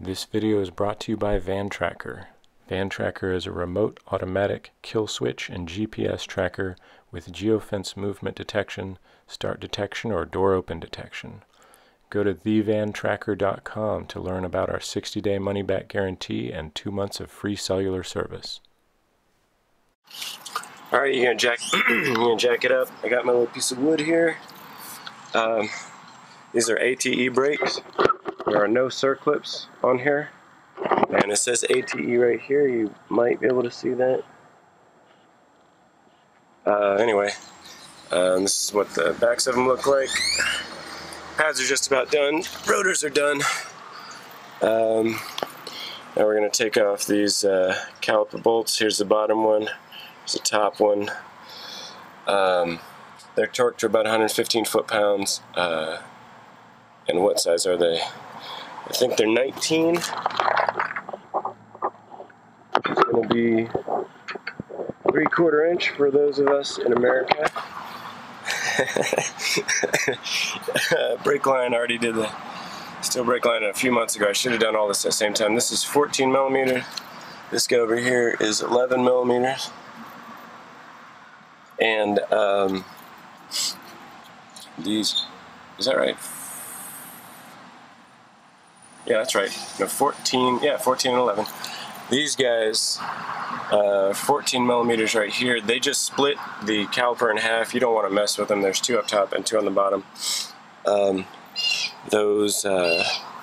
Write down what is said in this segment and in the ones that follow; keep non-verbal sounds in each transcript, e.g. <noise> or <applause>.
This video is brought to you by Van Tracker. Van Tracker is a remote automatic kill switch and GPS tracker with geofence movement detection, start detection, or door open detection. Go to thevantracker.com to learn about our 60 day money back guarantee and two months of free cellular service. All right, you're gonna jack, <clears throat> you're gonna jack it up. I got my little piece of wood here. Um, these are ATE brakes. There are no circlips on here. And it says ATE right here. You might be able to see that. Uh, anyway, um, this is what the backs of them look like. Pads are just about done. Rotors are done. Um, now we're going to take off these uh, caliper bolts. Here's the bottom one. Here's the top one. Um, they're torqued to about 115 foot-pounds. Uh, and what size are they? I think they're 19. It's to be three quarter inch for those of us in America. <laughs> brake line already did the steel brake line a few months ago. I should have done all this at the same time. This is 14 millimeter. This guy over here is 11 millimeters. And um, these, is that right? Yeah, that's right. No, 14, yeah, 14 and 11. These guys, uh, 14 millimeters right here, they just split the caliper in half. You don't want to mess with them. There's two up top and two on the bottom. Um, those uh,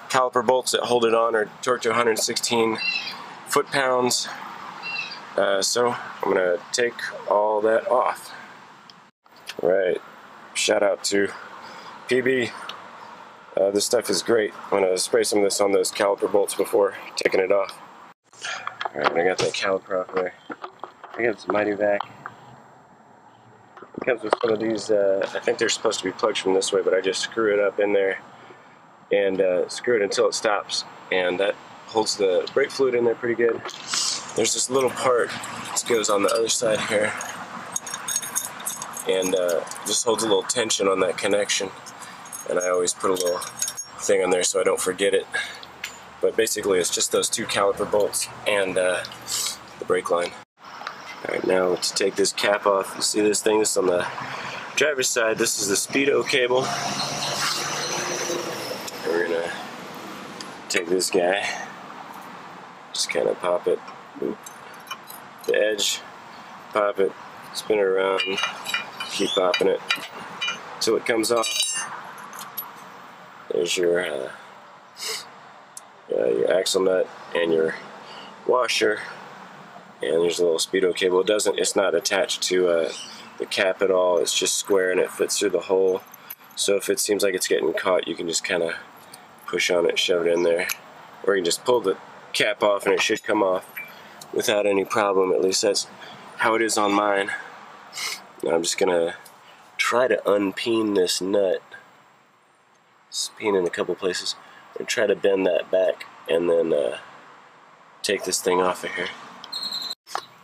caliper bolts that hold it on are torqued to 116 foot-pounds. Uh, so I'm going to take all that off. Right, shout out to PB. Uh, this stuff is great. I'm going to spray some of this on those caliper bolts before taking it off. Alright, I got that caliper off there. I got some Mityvac. Comes with some of these, uh, I think they're supposed to be plugged from this way, but I just screw it up in there and uh, screw it until it stops. And that holds the brake fluid in there pretty good. There's this little part that goes on the other side here and uh, just holds a little tension on that connection. And I always put a little thing on there so I don't forget it. But basically it's just those two caliper bolts and uh, the brake line. Alright, now to take this cap off, you see this thing? This is on the driver's side. This is the speedo cable. We're gonna take this guy, just kind of pop it, the edge, pop it, spin it around, keep popping it until it comes off. There's your uh, uh, your axle nut and your washer. And there's a little speedo cable. It doesn't it's not attached to uh, the cap at all. It's just square and it fits through the hole. So if it seems like it's getting caught you can just kind of push on it shove it in there. Or you can just pull the cap off and it should come off without any problem. At least that's how it is on mine. Now I'm just gonna try to unpeen this nut peen in a couple places and try to bend that back and then uh, take this thing off of here.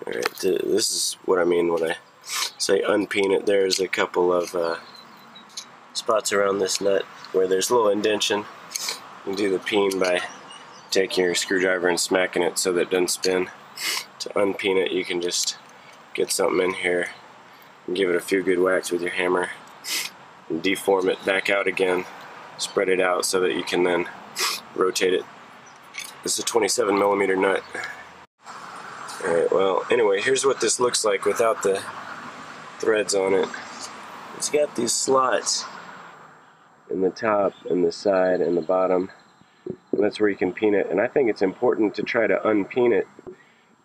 Alright, this is what I mean when I say unpeen it. There's a couple of uh, spots around this nut where there's a little indention. You do the peen by taking your screwdriver and smacking it so that it doesn't spin. To unpeen it, you can just get something in here and give it a few good whacks with your hammer and deform it back out again spread it out so that you can then rotate it. This is a 27 millimeter nut. Alright, well, anyway, here's what this looks like without the threads on it. It's got these slots in the top and the side and the bottom. And that's where you can peen it. And I think it's important to try to unpeen it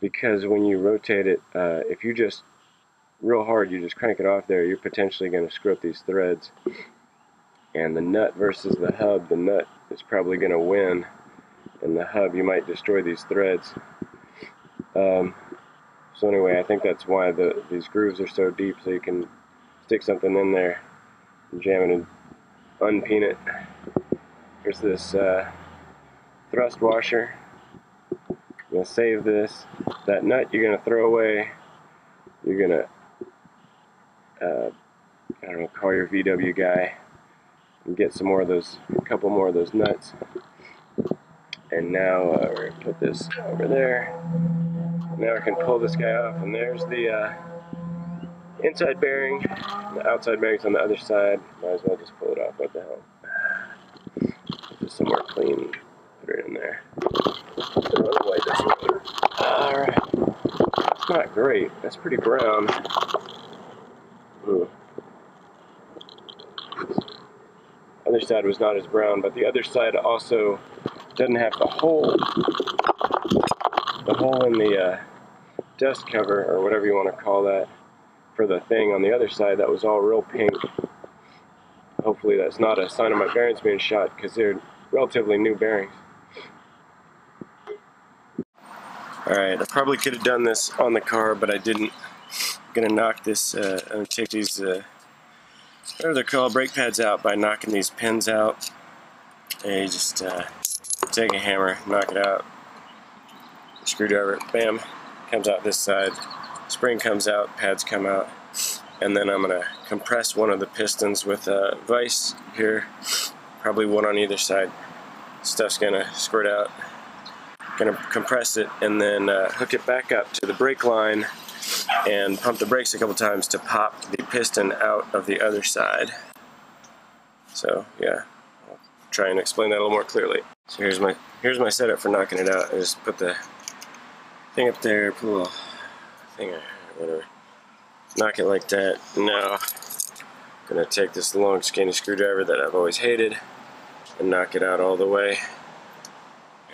because when you rotate it, uh, if you just real hard, you just crank it off there, you're potentially going to screw up these threads and the nut versus the hub, the nut is probably going to win, and the hub, you might destroy these threads. Um, so anyway, I think that's why the these grooves are so deep, so you can stick something in there, and jam it, and unpeen it. Here's this uh, thrust washer. I'm going to save this. That nut you're going to throw away. You're going to, uh, I don't know, call your VW guy and get some more of those, a couple more of those nuts. And now uh, we're gonna put this over there. Now I can pull this guy off, and there's the uh, inside bearing. The outside bearing's on the other side. Might as well just pull it off. What the hell? Just somewhere clean. Put it in there. Alright. It's not great. That's pretty brown. Other side was not as brown, but the other side also doesn't have the hole, the hole in the uh, dust cover, or whatever you want to call that, for the thing on the other side that was all real pink. Hopefully that's not a sign of my bearings being shot, because they're relatively new bearings. Alright, I probably could have done this on the car, but I didn't. I'm gonna knock this, uh, I'm gonna take these, uh, whatever they're called, brake pads out by knocking these pins out. And you just uh, take a hammer, knock it out, screwdriver, bam, comes out this side, spring comes out, pads come out, and then I'm gonna compress one of the pistons with a vise here, probably one on either side. Stuff's gonna squirt out. To compress it and then uh, hook it back up to the brake line and pump the brakes a couple times to pop the piston out of the other side. So yeah, I'll try and explain that a little more clearly. So here's my here's my setup for knocking it out. I just put the thing up there, put a little thing whatever. Knock it like that. Now I'm gonna take this long skinny screwdriver that I've always hated and knock it out all the way.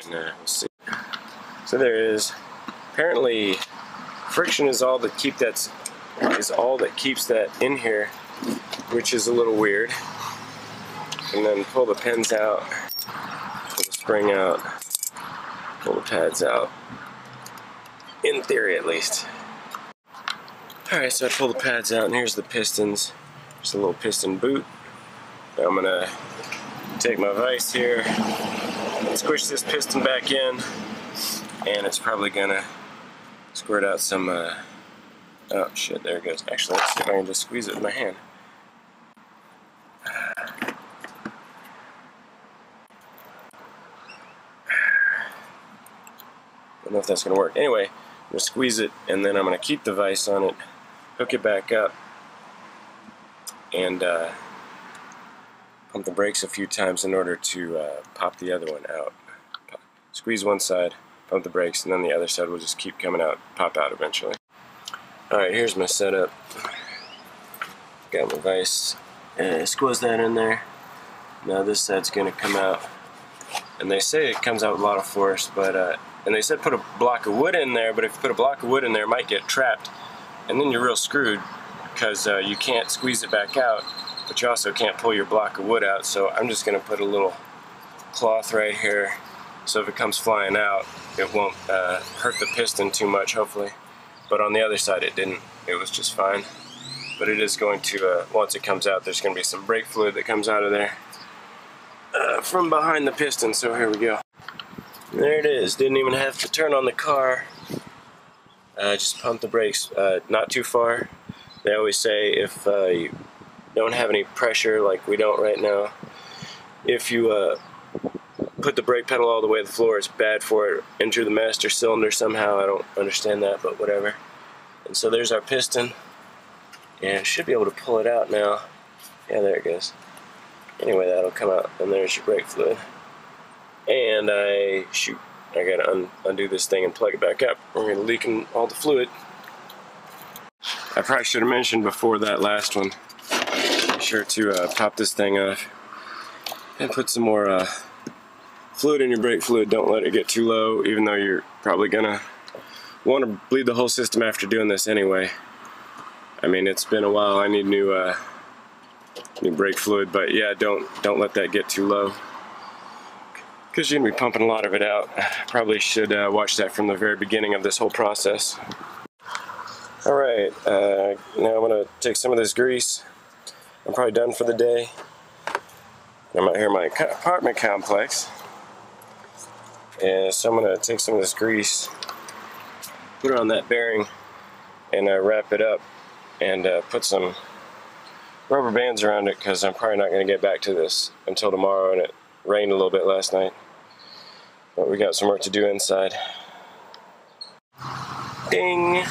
And uh, we'll see. So there is. Apparently, friction is all that keep that is all that keeps that in here, which is a little weird. And then pull the pins out, pull the spring out, pull the pads out. In theory, at least. Alright, so I pull the pads out, and here's the pistons. Just a little piston boot. I'm gonna take my vise here, squish this piston back in, and it's probably gonna squirt out some uh, oh shit there it goes. Actually let's see if I can just squeeze it in my hand. I don't know if that's gonna work. Anyway I'm gonna squeeze it and then I'm gonna keep the vise on it hook it back up and uh, pump the brakes a few times in order to uh, pop the other one out. Squeeze one side pump the brakes, and then the other side will just keep coming out, pop out eventually. Alright, here's my setup. Got my vise. Uh, squeeze that in there. Now this side's going to come out. And they say it comes out with a lot of force, but, uh, and they said put a block of wood in there, but if you put a block of wood in there, it might get trapped. And then you're real screwed, because uh, you can't squeeze it back out, but you also can't pull your block of wood out. So I'm just going to put a little cloth right here so if it comes flying out it won't uh, hurt the piston too much hopefully. But on the other side it didn't. It was just fine. But it is going to uh, once it comes out there's going to be some brake fluid that comes out of there uh, from behind the piston. So here we go. There it is. Didn't even have to turn on the car. Uh, just pump the brakes uh, not too far. They always say if uh, you don't have any pressure like we don't right now if you put the brake pedal all the way to the floor. It's bad for it. Injure the master cylinder somehow. I don't understand that, but whatever. And so there's our piston. And should be able to pull it out now. Yeah, there it goes. Anyway, that'll come out. And there's your brake fluid. And I, shoot, I gotta un undo this thing and plug it back up. We're gonna leaking all the fluid. I probably should have mentioned before that last one. Be sure to uh, pop this thing off and put some more uh, fluid in your brake fluid, don't let it get too low, even though you're probably gonna want to bleed the whole system after doing this anyway. I mean, it's been a while. I need new uh, new brake fluid, but yeah, don't don't let that get too low because you're gonna be pumping a lot of it out. Probably should uh, watch that from the very beginning of this whole process. All right, uh, now I'm gonna take some of this grease. I'm probably done for the day. I'm out here in my apartment complex. So I'm going to take some of this grease, put it on that bearing, and uh, wrap it up and uh, put some rubber bands around it because I'm probably not going to get back to this until tomorrow and it rained a little bit last night. But we got some work to do inside. Ding!